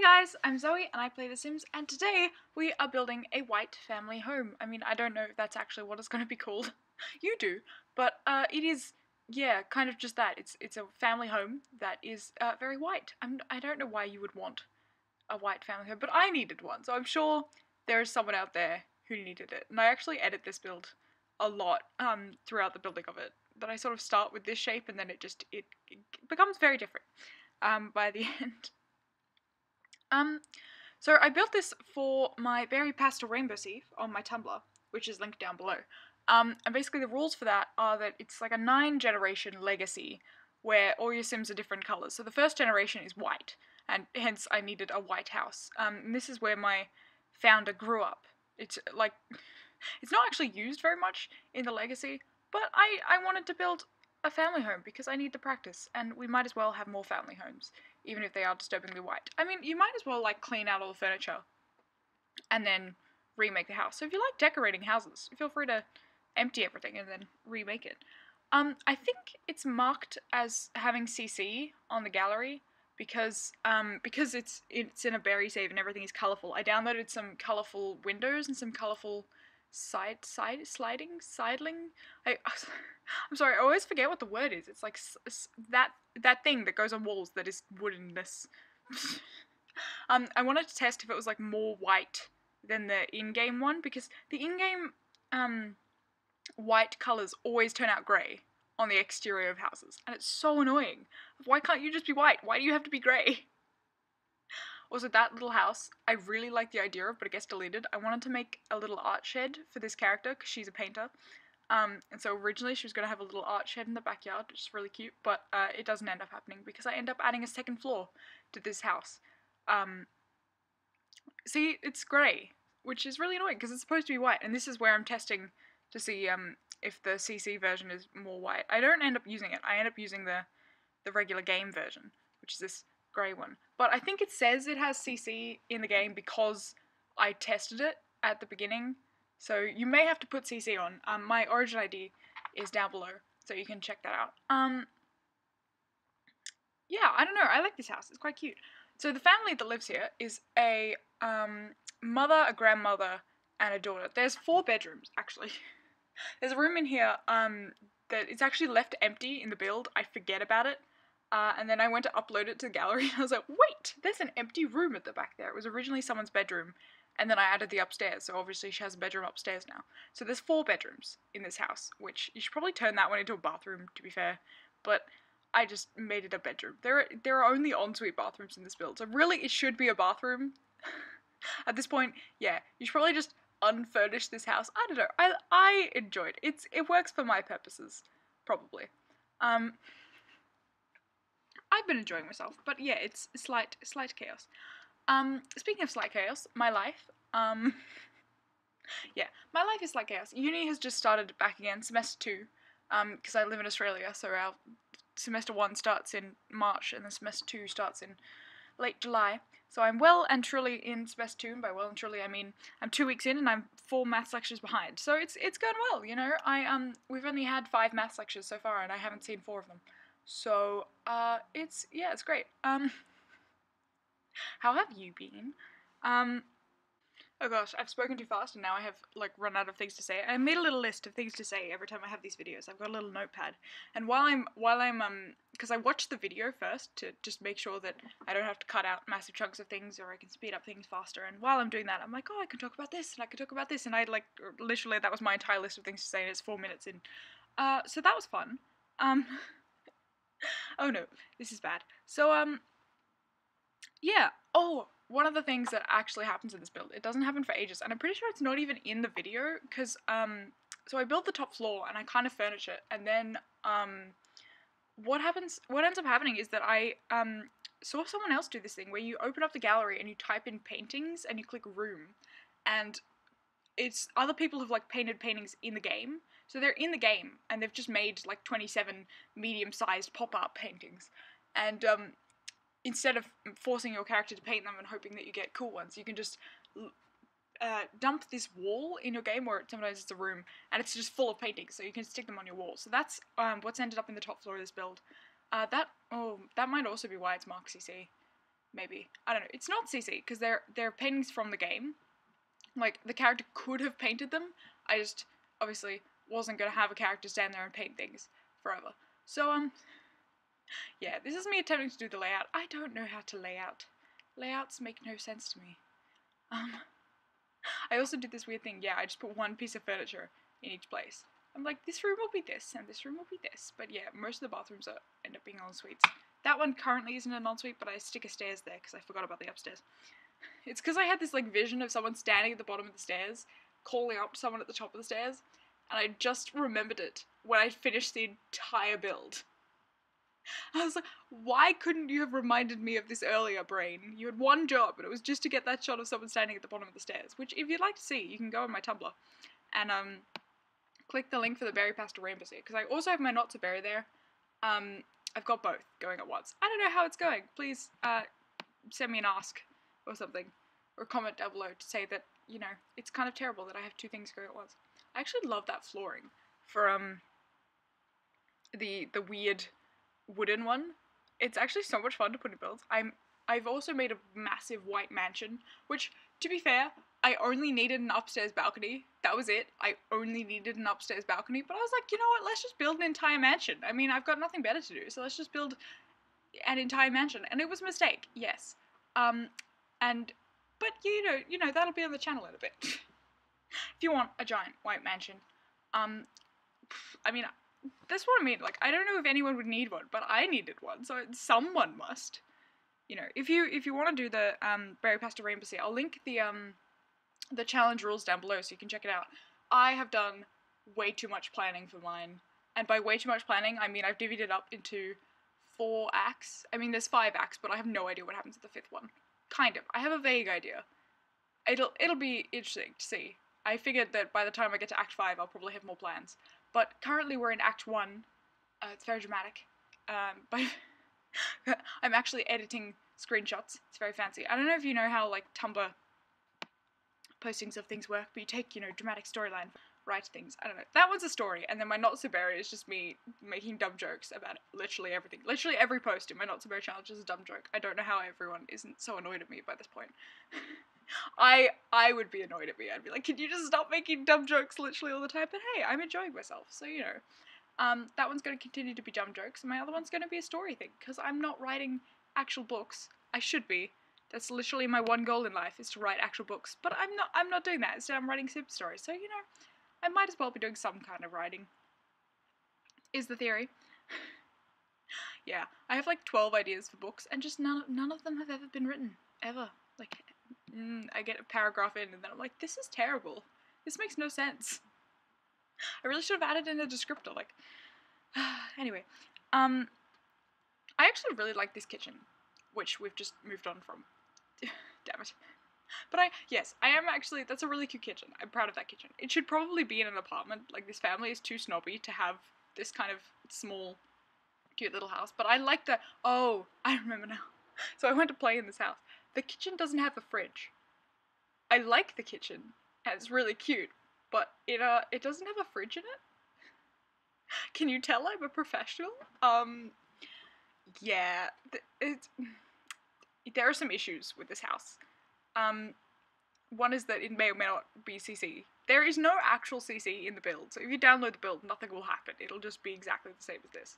Hey guys, I'm Zoe and I play The Sims and today we are building a white family home. I mean, I don't know if that's actually what it's going to be called. you do, but uh, it is, yeah, kind of just that. It's it's a family home that is uh, very white. I'm, I don't know why you would want a white family home, but I needed one, so I'm sure there is someone out there who needed it. And I actually edit this build a lot um, throughout the building of it. But I sort of start with this shape and then it just it, it becomes very different um, by the end. Um, so I built this for my Berry Pastel Rainbowcy on my Tumblr, which is linked down below. Um, and basically the rules for that are that it's like a nine generation legacy where all your Sims are different colours. So the first generation is white, and hence I needed a white house. Um, this is where my founder grew up. It's like, it's not actually used very much in the legacy, but I, I wanted to build a family home because I need the practice, and we might as well have more family homes even if they are disturbingly white. I mean, you might as well like clean out all the furniture and then remake the house. So if you like decorating houses, feel free to empty everything and then remake it. Um, I think it's marked as having CC on the gallery because um, because it's it's in a berry save and everything is colorful. I downloaded some colorful windows and some colorful side side sliding sidling. I I'm sorry, I always forget what the word is. It's like that that thing that goes on walls that is woodenness. um, I wanted to test if it was like more white than the in-game one because the in-game um white colors always turn out grey on the exterior of houses, and it's so annoying. Why can't you just be white? Why do you have to be grey? Also, that little house, I really like the idea of, but it gets deleted. I wanted to make a little art shed for this character because she's a painter. Um, and so originally she was going to have a little art shed in the backyard, which is really cute, but uh, it doesn't end up happening because I end up adding a second floor to this house. Um, see, it's grey, which is really annoying because it's supposed to be white, and this is where I'm testing to see um, if the CC version is more white. I don't end up using it. I end up using the the regular game version, which is this grey one. But I think it says it has CC in the game because I tested it at the beginning. So you may have to put CC on. Um, my origin ID is down below, so you can check that out. Um, yeah, I don't know. I like this house. It's quite cute. So the family that lives here is a um, mother, a grandmother, and a daughter. There's four bedrooms actually. There's a room in here um, that is actually left empty in the build. I forget about it. Uh, and then I went to upload it to the gallery and I was like, wait, there's an empty room at the back there. It was originally someone's bedroom. And then I added the upstairs, so obviously she has a bedroom upstairs now. So there's four bedrooms in this house, which you should probably turn that one into a bathroom, to be fair. But I just made it a bedroom. There are, there are only ensuite bathrooms in this build, so really it should be a bathroom. At this point, yeah, you should probably just unfurnish this house. I don't know. I I enjoyed it. It's it works for my purposes, probably. Um, I've been enjoying myself, but yeah, it's slight slight chaos. Um, speaking of slight chaos, my life. Um, yeah, my life is slight chaos. Uni has just started back again, semester two. Um, because I live in Australia, so our semester one starts in March, and the semester two starts in late July. So I'm well and truly in semester two, and by well and truly I mean I'm two weeks in and I'm four maths lectures behind. So it's it's going well, you know. I um we've only had five maths lectures so far, and I haven't seen four of them. So, uh, it's, yeah, it's great. Um, how have you been? Um, oh gosh, I've spoken too fast and now I have, like, run out of things to say. I made a little list of things to say every time I have these videos. I've got a little notepad. And while I'm, while I'm, um, because I watched the video first to just make sure that I don't have to cut out massive chunks of things or I can speed up things faster. And while I'm doing that, I'm like, oh, I can talk about this and I can talk about this. And I, like, literally, that was my entire list of things to say and it's four minutes in. Uh, so that was fun. Um... oh no, this is bad. So, um, yeah. Oh, one of the things that actually happens in this build, it doesn't happen for ages, and I'm pretty sure it's not even in the video, because, um, so I build the top floor, and I kind of furnish it, and then, um, what happens, what ends up happening is that I, um, saw someone else do this thing, where you open up the gallery, and you type in paintings, and you click room, and it's, other people have, like, painted paintings in the game, so they're in the game, and they've just made like 27 medium-sized pop-art paintings. And um, instead of forcing your character to paint them and hoping that you get cool ones, you can just uh, dump this wall in your game, or sometimes it's a room, and it's just full of paintings, so you can stick them on your wall. So that's um, what's ended up in the top floor of this build. Uh, that oh, that might also be why it's Mark CC. maybe I don't know. It's not CC because they're they're paintings from the game. Like the character could have painted them. I just obviously wasn't gonna have a character stand there and paint things forever. So um, yeah, this is me attempting to do the layout. I don't know how to lay out. Layouts make no sense to me. Um, I also did this weird thing. Yeah, I just put one piece of furniture in each place. I'm like, this room will be this, and this room will be this. But yeah, most of the bathrooms are, end up being en suites. That one currently isn't an en suite, but I stick a stairs there because I forgot about the upstairs. It's because I had this like vision of someone standing at the bottom of the stairs, calling up to someone at the top of the stairs, and I just remembered it when I finished the entire build. I was like, why couldn't you have reminded me of this earlier, brain? You had one job, and it was just to get that shot of someone standing at the bottom of the stairs. Which, if you'd like to see, you can go on my Tumblr and um, click the link for the Berry Pastel Rainbow because I also have my Not So Berry there. Um, I've got both going at once. I don't know how it's going. Please uh, send me an ask or something, or comment down below to say that you know it's kind of terrible that I have two things going at once. I actually love that flooring for um the the weird wooden one. It's actually so much fun to put in builds. I'm I've also made a massive white mansion, which to be fair, I only needed an upstairs balcony. That was it. I only needed an upstairs balcony, but I was like, you know what? Let's just build an entire mansion. I mean, I've got nothing better to do, so let's just build an entire mansion. And it was a mistake, yes. Um, and but you know, you know that'll be on the channel in a bit. if you want a giant white mansion, um, I mean, that's what I mean. Like, I don't know if anyone would need one, but I needed one, so someone must. You know, if you if you want to do the um Berry Pastel Rainbowcy, I'll link the um the challenge rules down below so you can check it out. I have done way too much planning for mine. And by way too much planning, I mean I've divvied it up into four acts. I mean there's five acts, but I have no idea what happens at the fifth one. Kind of. I have a vague idea. It'll it'll be interesting to see. I figured that by the time I get to Act 5, I'll probably have more plans. But currently we're in Act 1. Uh, it's very dramatic. Um, but I'm actually editing screenshots. It's very fancy. I don't know if you know how, like, Tumblr postings of things work, but you take, you know, dramatic storyline, write things. I don't know. That one's a story, and then my Not So Berry is just me making dumb jokes about literally everything. Literally every post in my Not So Berry challenge is a dumb joke. I don't know how everyone isn't so annoyed at me by this point. I I would be annoyed at me. I'd be like, can you just stop making dumb jokes literally all the time? But hey, I'm enjoying myself, so you know. Um, that one's going to continue to be dumb jokes, and my other one's going to be a story thing, because I'm not writing actual books. I should be, that's literally my one goal in life is to write actual books. But I'm not I'm not doing that. Instead I'm writing super stories. So, you know, I might as well be doing some kind of writing. Is the theory. yeah, I have like 12 ideas for books and just none none of them have ever been written ever. Like mm, I get a paragraph in and then I'm like this is terrible. This makes no sense. I really should have added in a descriptor like anyway, um I actually really like this kitchen, which we've just moved on from. Damn it. But I, yes, I am actually, that's a really cute kitchen. I'm proud of that kitchen. It should probably be in an apartment. Like, this family is too snobby to have this kind of small, cute little house. But I like the, oh, I remember now. So I went to play in this house. The kitchen doesn't have a fridge. I like the kitchen. It's really cute. But it, uh, it doesn't have a fridge in it. Can you tell I'm a professional? Um, yeah, it's there are some issues with this house. Um, one is that it may or may not be CC. There is no actual CC in the build, so if you download the build, nothing will happen. It'll just be exactly the same as this.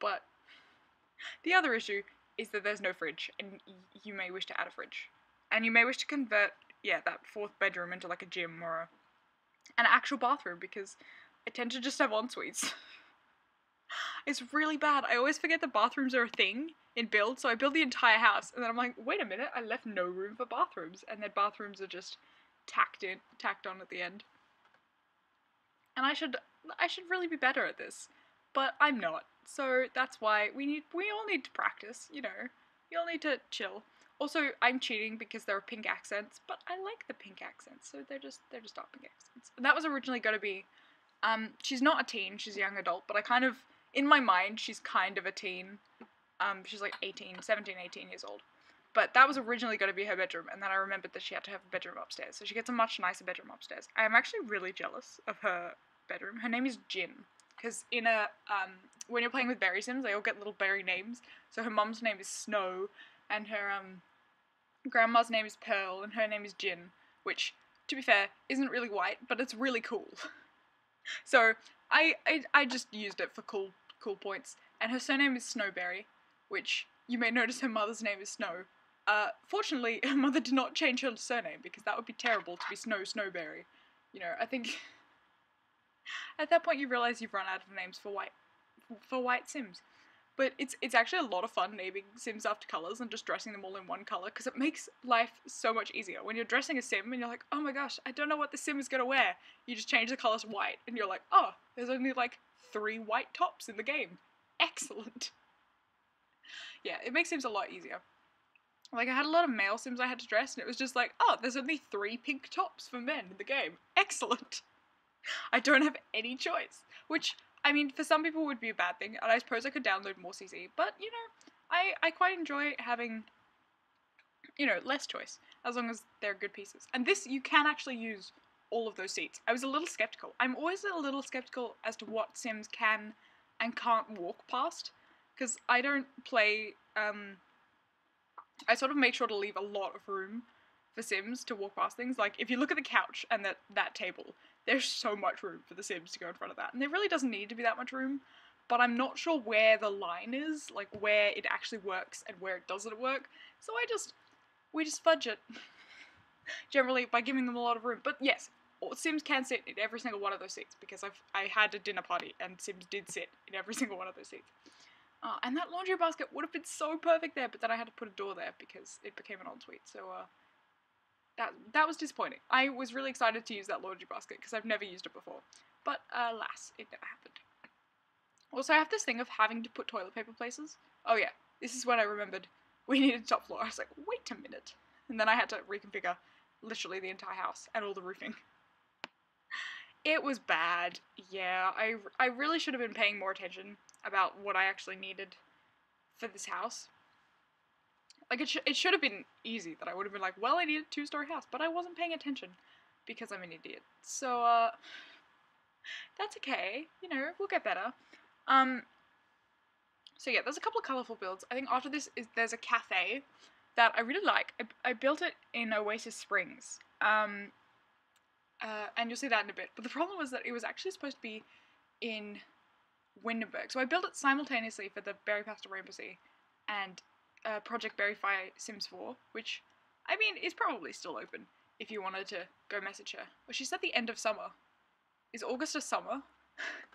But the other issue is that there's no fridge, and you may wish to add a fridge. And you may wish to convert, yeah, that fourth bedroom into like a gym or a, an actual bathroom, because I tend to just have en suites. It's really bad. I always forget that bathrooms are a thing in build, so I build the entire house, and then I'm like, wait a minute, I left no room for bathrooms, and then bathrooms are just tacked in, tacked on at the end. And I should, I should really be better at this, but I'm not. So that's why we need, we all need to practice. You know, we all need to chill. Also, I'm cheating because there are pink accents, but I like the pink accents, so they're just, they're just not pink accents. And that was originally going to be, um, she's not a teen, she's a young adult, but I kind of in my mind, she's kind of a teen. Um, she's like 18, 17, 18 years old. But that was originally going to be her bedroom, and then I remembered that she had to have a bedroom upstairs. So she gets a much nicer bedroom upstairs. I am actually really jealous of her bedroom. Her name is Jin. Because in a, um, when you're playing with berry sims, they all get little berry names. So her mom's name is Snow, and her um grandma's name is Pearl, and her name is Jin, which, to be fair, isn't really white, but it's really cool. so I, I I just used it for cool cool points, and her surname is Snowberry, which you may notice her mother's name is Snow. Uh, fortunately, her mother did not change her surname because that would be terrible to be Snow Snowberry. You know, I think at that point you realize you've run out of names for white for white Sims. But it's it's actually a lot of fun naming Sims after colors and just dressing them all in one color because it makes life so much easier. When you're dressing a Sim and you're like, oh my gosh, I don't know what the Sim is gonna wear. You just change the color to white and you're like, oh, there's only like three white tops in the game. Excellent. Yeah, it makes Sims a lot easier. Like I had a lot of male Sims I had to dress and it was just like, oh, there's only three pink tops for men in the game. Excellent. I don't have any choice. Which, I mean, for some people would be a bad thing, and I suppose I could download more CC, but you know, I, I quite enjoy having, you know, less choice, as long as they're good pieces. And this, you can actually use all of those seats. I was a little skeptical. I'm always a little skeptical as to what Sims can and can't walk past, because I don't play, um, I sort of make sure to leave a lot of room for Sims to walk past things. Like, if you look at the couch and that, that table, there's so much room for the Sims to go in front of that. And there really doesn't need to be that much room, but I'm not sure where the line is, like where it actually works and where it doesn't work. So I just, we just fudge it. Generally, by giving them a lot of room. But yes, Sims can sit in every single one of those seats because I've I had a dinner party and Sims did sit in every single one of those seats. Uh, and that laundry basket would have been so perfect there, but then I had to put a door there because it became an ensuite. So uh, that that was disappointing. I was really excited to use that laundry basket because I've never used it before, but alas, it never happened. Also, I have this thing of having to put toilet paper places. Oh yeah, this is when I remembered we needed top floor. I was like, wait a minute, and then I had to reconfigure literally the entire house and all the roofing. It was bad. Yeah, I, I really should have been paying more attention about what I actually needed for this house. Like, it, sh- it should have been easy that I would have been like, well, I need a two story house, but I wasn't paying attention because I'm an idiot. So, uh, that's okay. You know, we'll get better. Um, so yeah, there's a couple of colorful builds. I think after this is there's a cafe that I really like. I, I built it in Oasis Springs. Um, uh, and you'll see that in a bit. But the problem was that it was actually supposed to be in Windenburg. So I built it simultaneously for the Berry Pastel Rainbowcy and uh, Project Berryfy Sims 4, which, I mean, is probably still open if you wanted to go message her. Well, she said the end of summer. Is August a summer?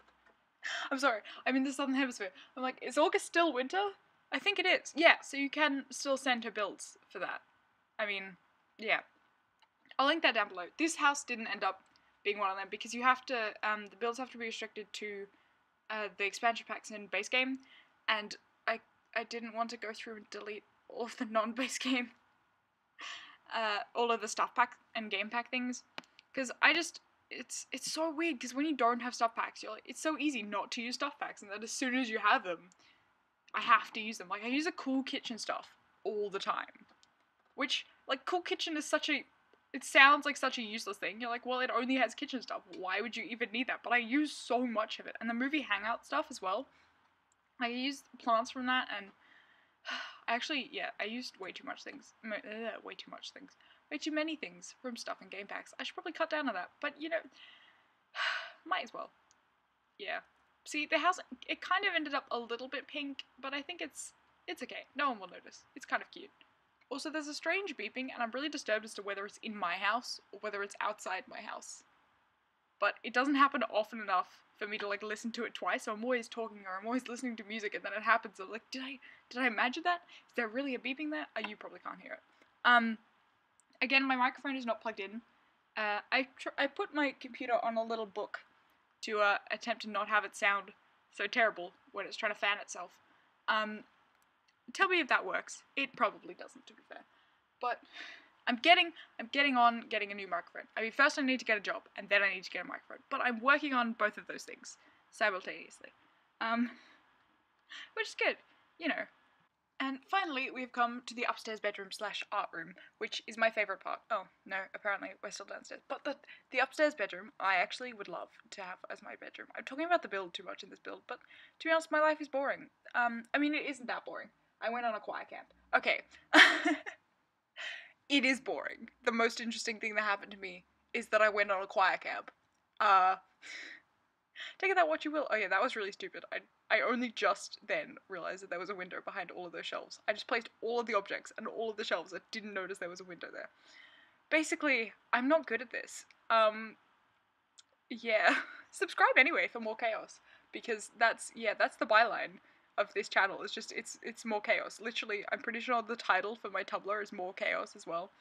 I'm sorry, I'm in the Southern Hemisphere. I'm like, is August still winter? I think it is. Yeah, so you can still send her builds for that. I mean, yeah. I'll link that down below. This house didn't end up being one of them because you have to, um, the builds have to be restricted to uh, the expansion packs in base game, and I didn't want to go through and delete all of the non-base game, uh, all of the stuff pack and game pack things, because I just it's it's so weird because when you don't have stuff packs, you're like it's so easy not to use stuff packs, and then as soon as you have them, I have to use them. Like I use a cool kitchen stuff all the time, which like cool kitchen is such a it sounds like such a useless thing. You're like, well, it only has kitchen stuff. Why would you even need that? But I use so much of it. And the movie Hangout stuff as well. I used plants from that, and I actually, yeah, I used way too much things. Uh, way too much things. Way too many things from stuff in game packs. I should probably cut down on that. But, you know, might as well. Yeah. See, the house, it kind of ended up a little bit pink, but I think it's, it's okay. No one will notice. It's kind of cute. Also, there's a strange beeping, and I'm really disturbed as to whether it's in my house or whether it's outside my house. But it doesn't happen often enough for me to like listen to it twice. So I'm always talking or I'm always listening to music, and then it happens. I'm like, did I did I imagine that? Is there really a beeping there? Oh, you probably can't hear it. Um, again, my microphone is not plugged in. Uh, I I put my computer on a little book to uh, attempt to not have it sound so terrible when it's trying to fan itself. Um, Tell me if that works. It probably doesn't, to be fair. But I'm getting I'm getting on getting a new microphone. I mean, first I need to get a job, and then I need to get a microphone. But I'm working on both of those things simultaneously. Um, which is good, you know. And finally, we've come to the upstairs bedroom slash art room, which is my favorite part. Oh no, apparently we're still downstairs. But the the upstairs bedroom, I actually would love to have as my bedroom. I'm talking about the build too much in this build, but to be honest, my life is boring. Um, I mean, it isn't that boring. I went on a choir camp. Okay. it is boring. The most interesting thing that happened to me is that I went on a choir camp. Uh take it that what you will. Oh yeah, that was really stupid. I I only just then realized that there was a window behind all of those shelves. I just placed all of the objects and all of the shelves. I didn't notice there was a window there. Basically, I'm not good at this. Um, yeah. Subscribe anyway for more chaos because that's yeah that's the byline of this channel. It's just it's it's more chaos. Literally, I'm pretty sure the title for my Tumblr is more chaos as well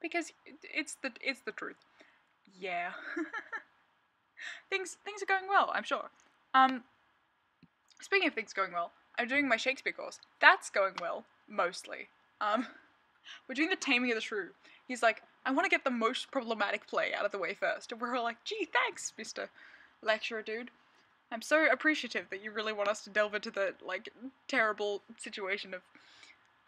because it's the it's the truth. Yeah. things things are going well, I'm sure. Um, speaking of things going well, I'm doing my Shakespeare course. That's going well, mostly. Um, we're doing the Taming of the Shrew. He's like, I want to get the most problematic play out of the way first. And we're all like, gee, thanks, Mr. Lecturer dude. I'm so appreciative that you really want us to delve into the, like, terrible situation of...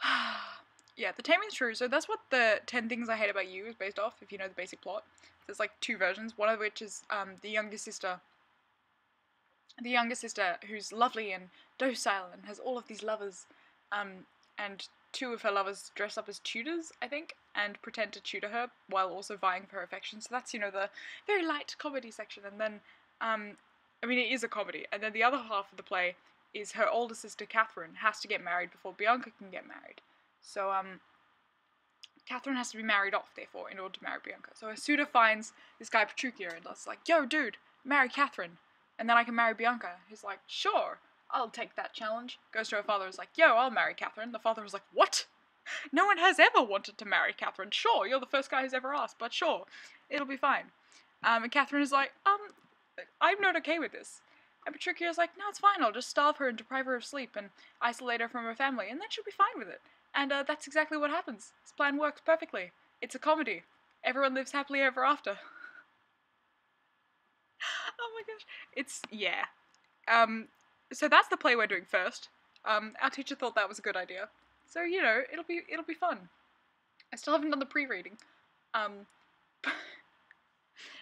yeah, the Taming of the Shrew, so that's what the 10 Things I Hate About You is based off, if you know the basic plot. There's, like, two versions, one of which is, um, the younger sister... The younger sister, who's lovely and docile and has all of these lovers, um, and two of her lovers dress up as tutors, I think, and pretend to tutor her while also vying for her affection. So that's, you know, the very light comedy section. And then, um, I mean, it is a comedy. And then the other half of the play is her older sister, Catherine, has to get married before Bianca can get married. So, um, Catherine has to be married off, therefore, in order to marry Bianca. So her suitor finds this guy, Petruchio, and it's like, yo, dude, marry Catherine, and then I can marry Bianca. He's like, sure. I'll take that challenge. Goes to her father, is like, yo, I'll marry Catherine. The father was like, what? No one has ever wanted to marry Catherine. Sure, you're the first guy who's ever asked, but sure, it'll be fine. Um, and Catherine is like, um, I'm not okay with this. And is like, no, it's fine. I'll just starve her and deprive her of sleep and isolate her from her family, and then she'll be fine with it. And uh, that's exactly what happens. This plan works perfectly. It's a comedy. Everyone lives happily ever after. oh my gosh. It's, yeah. Um, so that's the play we're doing first. Um, our teacher thought that was a good idea. So, you know, it'll be it'll be fun. I still haven't done the pre-reading. Um,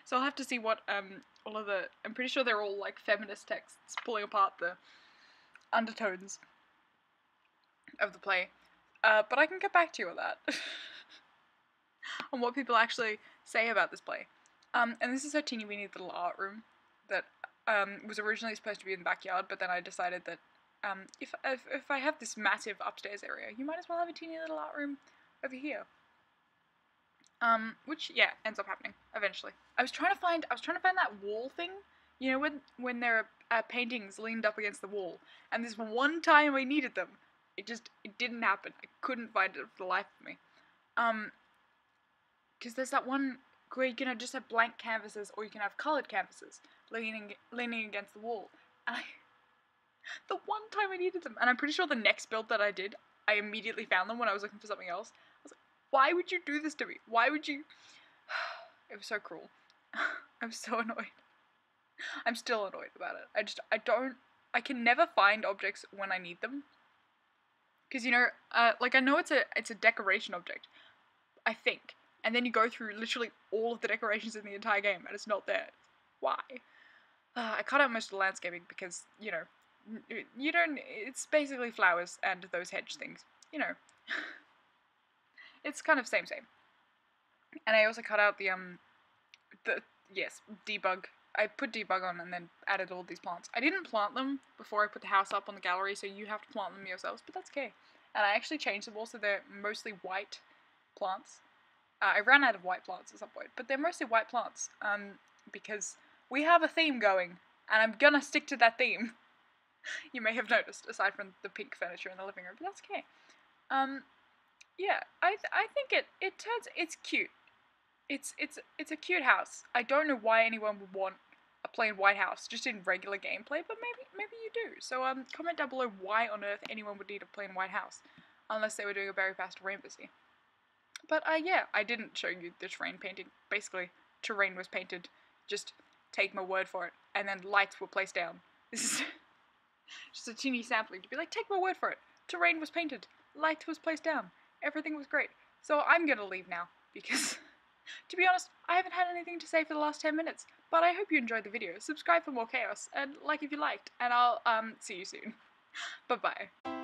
so I'll have to see what um all of the I'm pretty sure they're all like feminist texts pulling apart the undertones of the play. Uh, but I can get back to you on that. on what people actually say about this play. Um, and this is her teeny weeny little art room that um, was originally supposed to be in the backyard, but then I decided that um, if, if, if I have this massive upstairs area, you might as well have a teeny little art room over here. Um, which yeah ends up happening eventually. I was trying to find I was trying to find that wall thing, you know when when there are uh, paintings leaned up against the wall, and this one time I needed them, it just it didn't happen. I couldn't find it for the life of me. Um, because there's that one where you can just have blank canvases or you can have colored canvases leaning leaning against the wall. And I, the one time I needed them, and I'm pretty sure the next build that I did, I immediately found them when I was looking for something else. Why would you do this to me? Why would you? It was so cruel. I'm so annoyed. I'm still annoyed about it. I just I don't I can never find objects when I need them. Cause you know, uh, like I know it's a it's a decoration object, I think, and then you go through literally all of the decorations in the entire game and it's not there. Why? Uh, I cut out most of the landscaping because, you know, you don't, it's basically flowers and those hedge things, you know. it's kind of same same. And I also cut out the, um, the, yes, debug. I put debug on and then added all these plants. I didn't plant them before I put the house up on the gallery, so you have to plant them yourselves, but that's okay. And I actually changed them all so they're mostly white plants. Uh, I ran out of white plants at some point, but they're mostly white plants, um, because we have a theme going, and I'm gonna stick to that theme. you may have noticed, aside from the pink furniture in the living room, but that's okay. Um, yeah, I th I think it it turns it's cute. It's it's it's a cute house. I don't know why anyone would want a plain white house just in regular gameplay, but maybe maybe you do. So um, comment down below why on earth anyone would need a plain white house, unless they were doing a very fast rainbow But uh, yeah, I didn't show you the terrain painting. Basically, terrain was painted just take my word for it, and then lights were placed down. This is just a teeny sampling to be like, take my word for it. Terrain was painted, light was placed down, everything was great. So I'm gonna leave now, because, to be honest, I haven't had anything to say for the last 10 minutes, but I hope you enjoyed the video. Subscribe for more chaos, and like if you liked, and I'll, um, see you soon. Bye-bye.